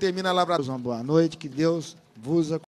Termina a palavra. Boa noite, que Deus vos acompanhe.